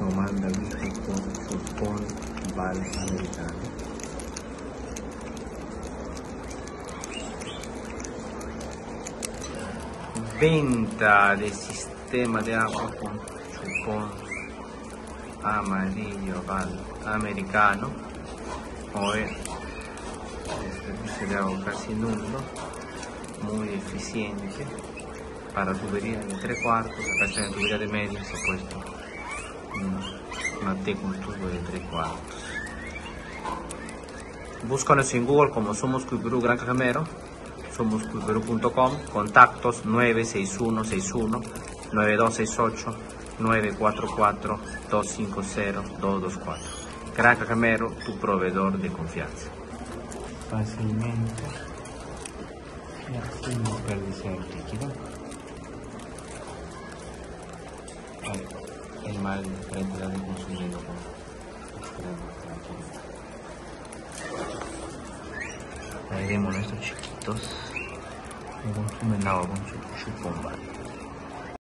comanda México, chupón, val americano. Venta de sistema de agua con chupón amarillo val americano. O el servicio de agua casi nulo, muy eficiente para tubería de 3 cuartos, acá está en tubería de medio, se T con tubo de 3 cuartos. Búscanos en Google como Somos Cuiperú Gran Cajamero, somoscuiperú.com, contactos 96161 9268 944 250 224. Gran Cajamero, tu proveedor de confianza. Fácilmente y así no desperdiciar el líquido. El mal retirado y consumido con extrema tranquilidad. Traeremos estos chiquitos y consumen agua con su chupón